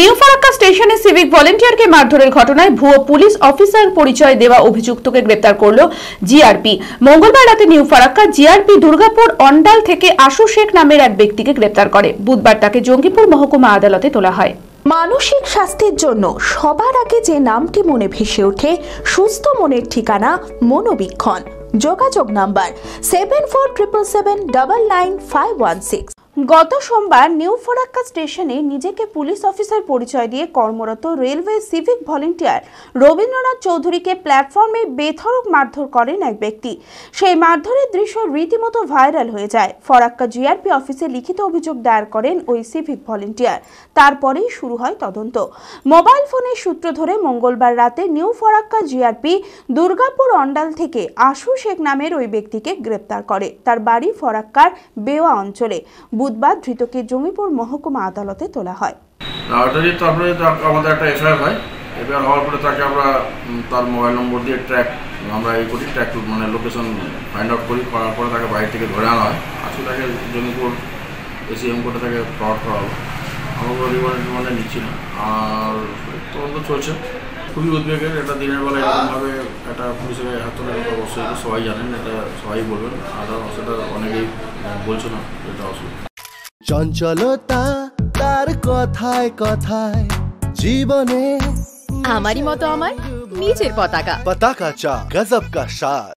New Farakka স্টেশনে civic ভলেন্টিয়ারকে মারধরের ঘটনায় ভুয়ো পুলিশ অফিসার পরিচয় দেওয়া অভিযুক্তকে গ্রেপ্তার করল জিআরপি। মঙ্গলবার রাতে নিউ ফারাক্কা জিআরপি দুর্গাপুর অন্ডাল থেকে আশু শেখ নামের এক ব্যক্তিকে গ্রেপ্তার করে। বুধবার তাকে জঙ্গিপুর মহকুমা আদালতে তোলা হয়। মানসিক স্বাস্থ্যের জন্য সবার আগে যে নামটি মনে ভেসে ওঠে, সুস্থ মনের ঠিকানা মনোবীক্ষণ। যোগাযোগ number seven four triple seven double nine five one six গত সোমবার নিউ ফরাক্কা স্টেশনে নিজেকে পুলিশ অফিসার পরিচয় দিয়ে কর্মরত রেলওয়ে সিভিক ভলেন্টিয়ার রবীন্দ্রনাথ চৌধুরীকে প্ল্যাটফর্মে বেধড়ক মারধর করেন এক ব্যক্তি। সেই মারধরের দৃশ্য রীতিমতো ভাইরাল হয়ে যায়। ফরাক্কা জিআরপি অফিসে লিখিত অভিযোগ দায়ের করেন ওই সিভিক ভলেন্টিয়ার। তারপরেই শুরু হয় তদন্ত। মোবাইল ফোনের সূত্র ধরে মঙ্গলবার রাতে নিউ ফরাক্কা জিআরপি দুর্গাপুর অন্ডাল থেকে আশু শেখ নামের ওই ব্যক্তিকে গ্রেপ্তার করে। তার বাড়ি ফরাক্কার বেওয়া অঞ্চলে। বুধবার ধৃতকে জঙ্গিপুর মহকুমা আদালতে তোলা হয়। ওটারই তারপরে আমাদের একটা এফআইআর হয়। এফআইআর হওয়ার পরে তাকে আমরা তার মোবাইল নম্বর দিয়ে ট্র্যাক আমরা এই করি ট্র্যাক মানে লোকেশন ফাইন্ড আউট করি। করার পরে তাকে বাইরে থেকে ধরে আনা হয়। আসলে তাকে জমিপুর এসিএম কোর্টে তাকে ফ্রড করা হলো। আমরা রিমান্ড রিমান্ডে নিচ্ছি না। আর তদন্ত চলছে। খুবই উদ্বেগের। এটা দিনের বেলা এরকমভাবে একটা পুলিশের হাত অবশ্যই সবাই জানেন। এটা সবাই বলবেন। আর সেটা অনেকেই বলছে না এটা অসুবিধা। চঞ্চলতা তার কথায় কথায় জীবনে আমারই মতো আমার নিজের পতাকা। পতাকা চা গজব কা স্বাদ